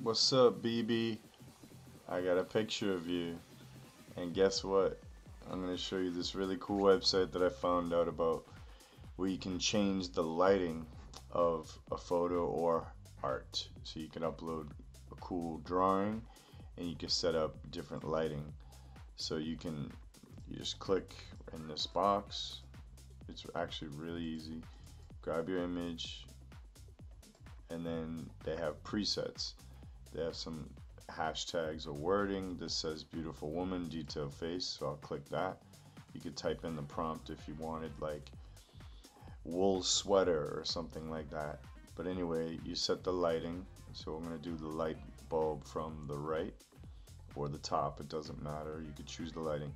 What's up, BB? I got a picture of you. And guess what? I'm going to show you this really cool website that I found out about where you can change the lighting of a photo or art. So you can upload a cool drawing and you can set up different lighting. So you can you just click in this box. It's actually really easy. Grab your image and then they have presets. They have some hashtags or wording. This says beautiful woman, detailed face, so I'll click that. You could type in the prompt if you wanted like wool sweater or something like that. But anyway, you set the lighting. So I'm going to do the light bulb from the right or the top. It doesn't matter. You could choose the lighting.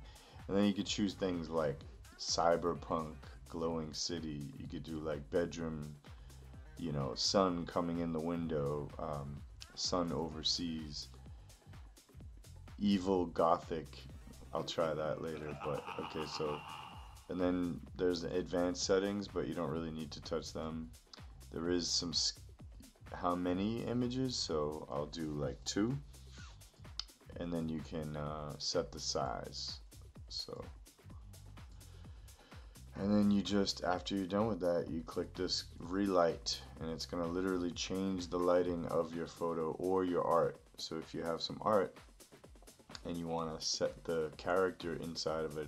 And then you could choose things like cyberpunk, glowing city. You could do like bedroom, you know, sun coming in the window, um, sun overseas, evil gothic. I'll try that later. But okay, so and then there's advanced settings, but you don't really need to touch them. There is some how many images, so I'll do like two, and then you can uh, set the size. So, and then you just after you're done with that, you click this relight, and it's gonna literally change the lighting of your photo or your art. So if you have some art and you want to set the character inside of a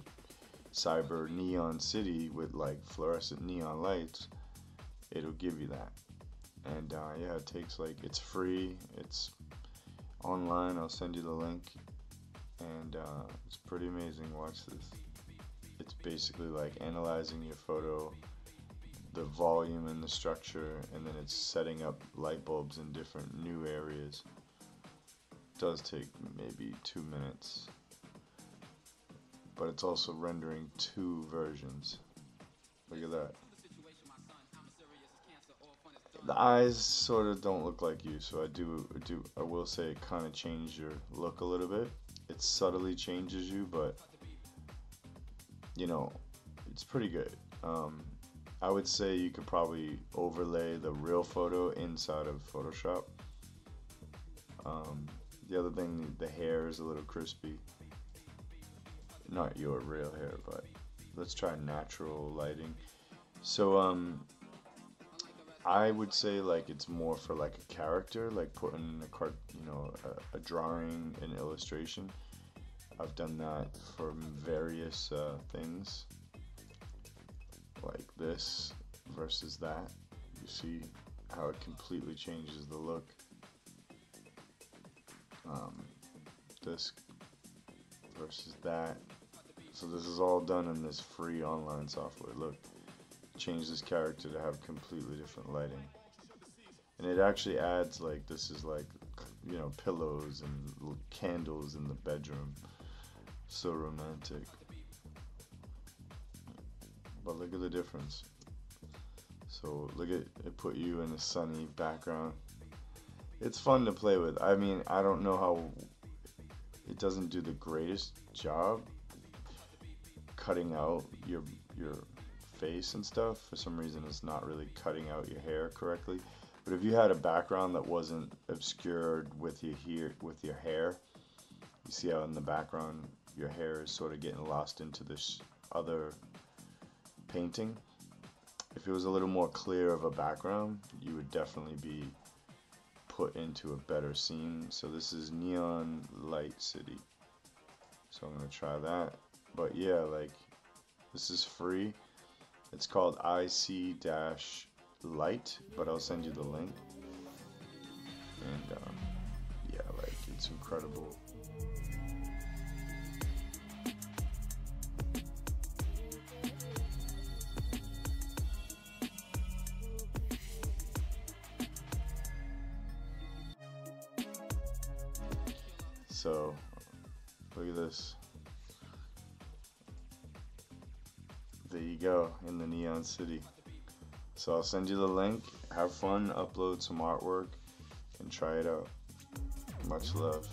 cyber neon city with like fluorescent neon lights, it'll give you that. And uh, yeah, it takes like, it's free, it's online, I'll send you the link. And uh, it's pretty amazing, watch this. It's basically like analyzing your photo, the volume and the structure, and then it's setting up light bulbs in different new areas. It does take maybe two minutes but it's also rendering two versions. Look at that. The eyes sort of don't look like you, so I do do I will say it kind of changed your look a little bit. It subtly changes you, but you know, it's pretty good. Um, I would say you could probably overlay the real photo inside of Photoshop. Um, the other thing, the hair is a little crispy not your real hair, but let's try natural lighting. So, um, I would say like it's more for like a character, like putting a card, you know, a, a drawing, an illustration. I've done that for various uh, things, like this versus that. You see how it completely changes the look. Um, this versus that. So this is all done in this free online software. Look, change this character to have completely different lighting. And it actually adds like, this is like, you know, pillows and candles in the bedroom. So romantic. But look at the difference. So look at it put you in a sunny background. It's fun to play with. I mean, I don't know how it doesn't do the greatest job cutting out your your face and stuff. For some reason, it's not really cutting out your hair correctly. But if you had a background that wasn't obscured with your with your hair, you see how in the background your hair is sort of getting lost into this other painting. If it was a little more clear of a background, you would definitely be put into a better scene. So this is Neon Light City. So I'm going to try that but yeah, like this is free. It's called IC Dash Light, but I'll send you the link. And um, yeah, like it's incredible. So, look at this. there you go in the neon city. So i'll send you the link. Have fun upload some artwork and try it out. Much love